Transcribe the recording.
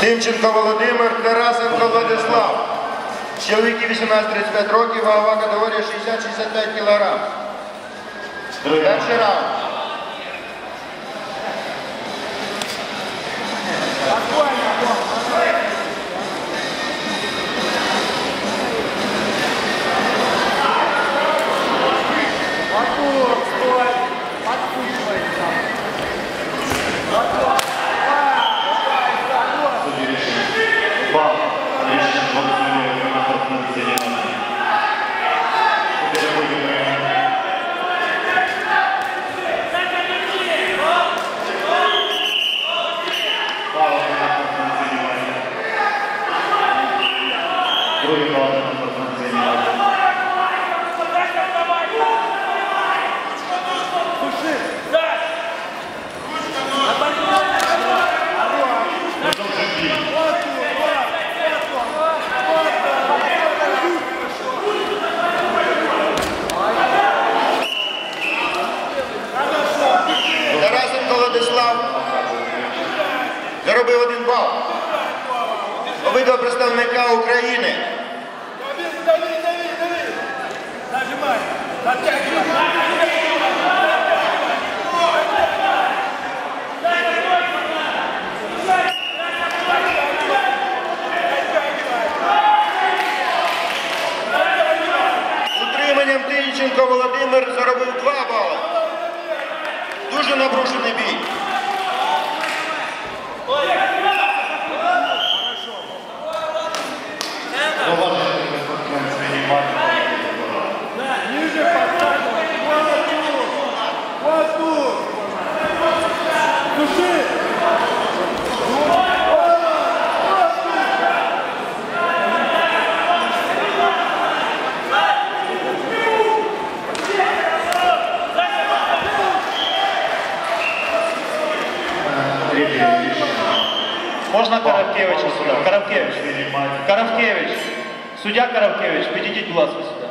Тимченко Володимир, Тарасенко Владислав. Чоловіки 18-35 років, вагова категорія 60-65 кг. Перший раунд. Заробив один бал. Обидва представника України. Дави, дави, дави, дави! Нажимай! Натягивай! Утриманням Тимченко Володимир заробив два бали. Дуже напружений бій. Можна Коробкевича сюди? Коробкевич. Приймати. Коробкевич. Суддя Коробкевич, підійдіть, будь ласка, сюди.